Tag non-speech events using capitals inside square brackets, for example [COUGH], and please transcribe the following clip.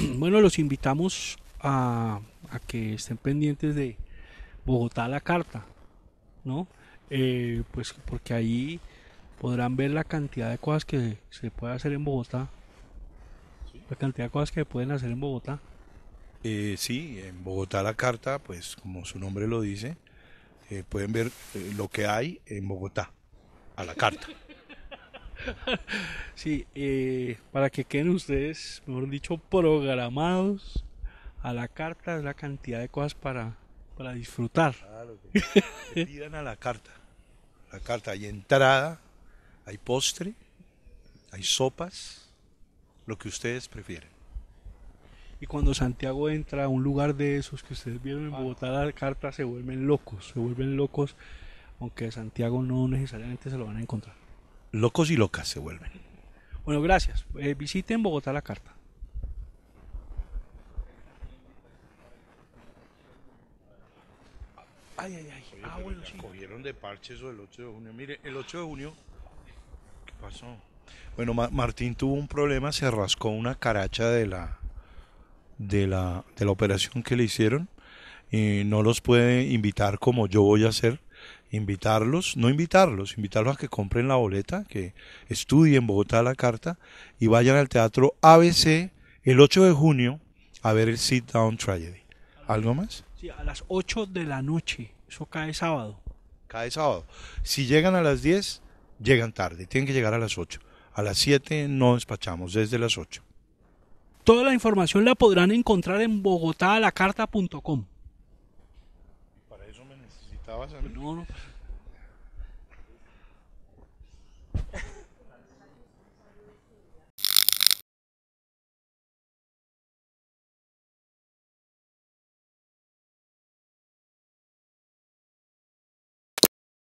[CLEARS THROAT] bueno, los invitamos a, que estén pendientes de Bogotá a la carta, ¿no? Eh, pues porque ahí podrán ver la cantidad de cosas que se puede hacer en Bogotá, la cantidad de cosas que pueden hacer en Bogotá. Eh, sí, en Bogotá la carta, pues como su nombre lo dice, eh, pueden ver eh, lo que hay en Bogotá, a la carta. Sí, eh, para que queden ustedes, mejor dicho, programados a la carta, es la cantidad de cosas para, para disfrutar. Que pidan [LAUGHS] a la carta. La carta, hay entrada, hay postre, hay sopas, lo que ustedes prefieren. Y cuando Santiago entra a un lugar de esos que ustedes vieron en Bogotá, la carta se vuelven locos, se vuelven locos, aunque Santiago no necesariamente se lo van a encontrar. Locos y locas se vuelven. Bueno, gracias. Eh, visiten Bogotá la carta. Ay, ay, ay. Ah, bueno, sí. Cogieron de parche eso del 8 de junio. Mire, el 8 de junio, ¿qué pasó? Bueno, Ma- Martín tuvo un problema, se rascó una caracha de la, de la, de la operación que le hicieron. Y no los puede invitar como yo voy a hacer. Invitarlos, no invitarlos, invitarlos a que compren la boleta, que estudien Bogotá la carta y vayan al teatro ABC el 8 de junio a ver el Sit Down Tragedy. ¿Algo más? Sí, a las 8 de la noche. Eso cae sábado. cada sábado. Si llegan a las 10, llegan tarde, tienen que llegar a las 8. A las 7 no despachamos, desde las 8. Toda la información la podrán encontrar en bogotalacarta.com. Para eso